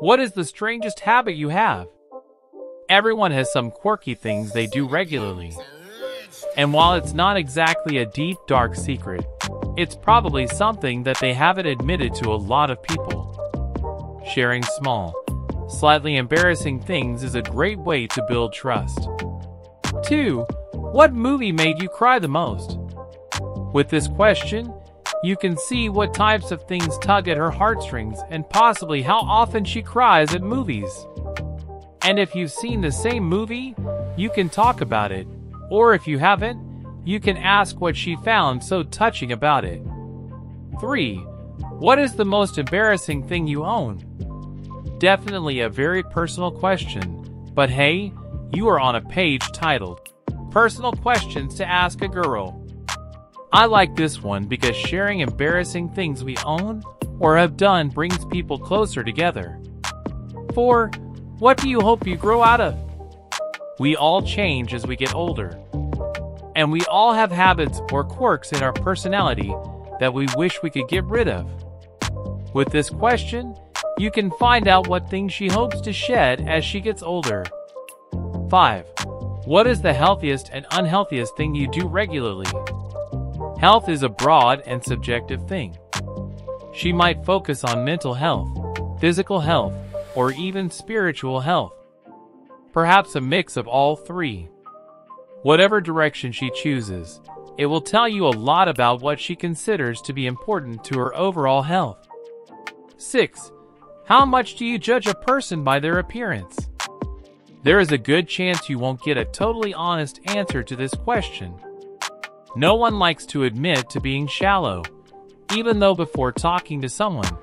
What is the strangest habit you have? Everyone has some quirky things they do regularly. And while it's not exactly a deep, dark secret, it's probably something that they haven't admitted to a lot of people. Sharing small, slightly embarrassing things is a great way to build trust. 2. What movie made you cry the most? With this question, you can see what types of things tug at her heartstrings and possibly how often she cries at movies. And if you've seen the same movie, you can talk about it. Or if you haven't, you can ask what she found so touching about it. 3. What is the most embarrassing thing you own? Definitely a very personal question, but hey, you are on a page titled Personal Questions to Ask a Girl. I like this one because sharing embarrassing things we own or have done brings people closer together. 4. What do you hope you grow out of? We all change as we get older. And we all have habits or quirks in our personality that we wish we could get rid of. With this question, you can find out what things she hopes to shed as she gets older. 5. What is the healthiest and unhealthiest thing you do regularly? Health is a broad and subjective thing. She might focus on mental health, physical health, or even spiritual health. Perhaps a mix of all three. Whatever direction she chooses, it will tell you a lot about what she considers to be important to her overall health. 6. How much do you judge a person by their appearance? There is a good chance you won't get a totally honest answer to this question. No one likes to admit to being shallow, even though before talking to someone,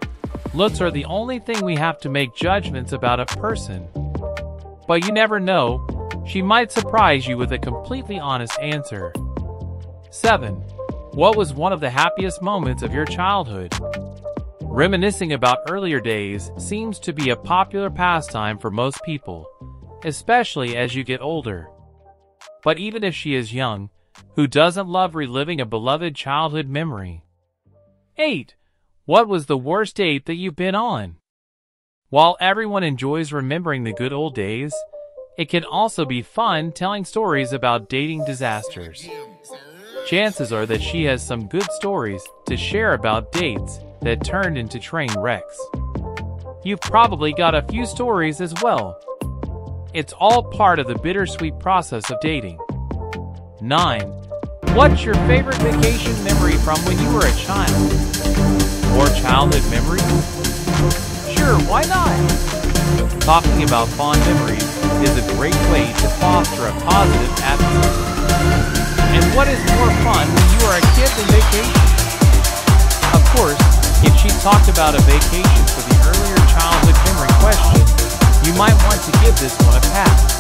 looks are the only thing we have to make judgments about a person. But you never know, she might surprise you with a completely honest answer. 7. What was one of the happiest moments of your childhood? Reminiscing about earlier days seems to be a popular pastime for most people, especially as you get older. But even if she is young, who doesn't love reliving a beloved childhood memory? 8. What was the worst date that you've been on? While everyone enjoys remembering the good old days, it can also be fun telling stories about dating disasters. Chances are that she has some good stories to share about dates that turned into train wrecks. You've probably got a few stories as well. It's all part of the bittersweet process of dating. 9. What's your favorite vacation memory from when you were a child? Or childhood memory? Sure, why not? Talking about fond memories is a great way to foster a positive atmosphere. And what is more fun when you are a kid than vacation? Of course, if she talked about a vacation for the earlier childhood memory question, you might want to give this one a pass.